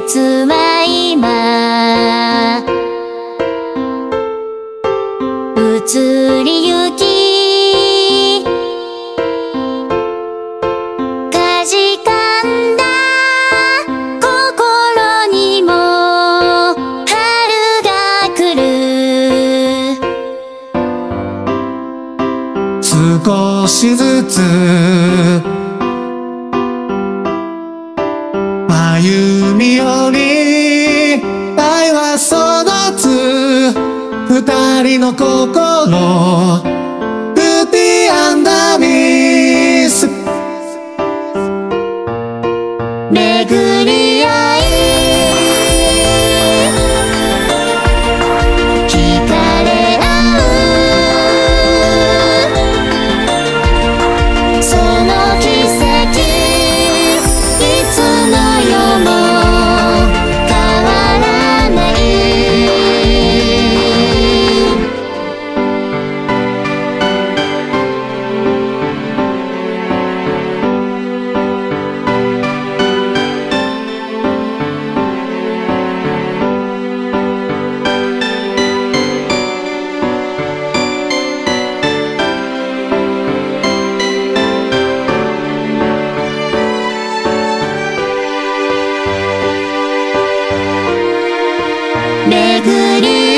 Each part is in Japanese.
月は今移りゆきかじかんだ心にも春が来る少しずつ歩み寄り愛は育つ二人の心ブティアンダミス。巡り巡り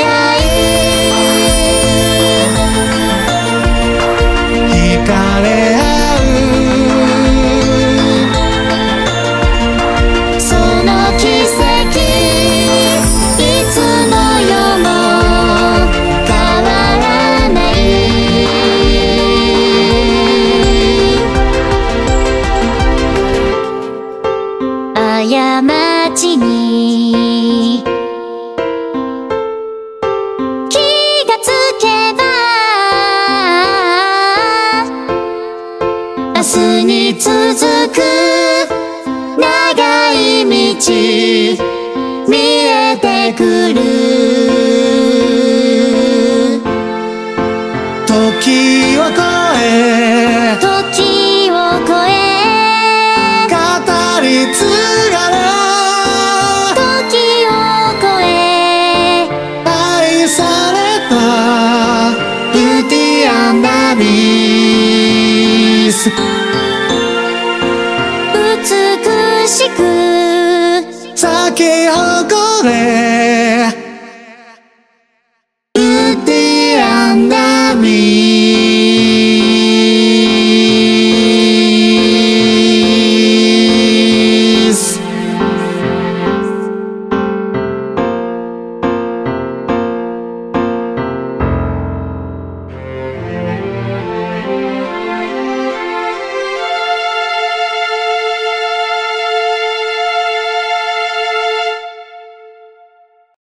見えてくる。時を超え。時を超え。語り継がれ。時を超え。愛された。ブティアンダミス美しく咲き誇れ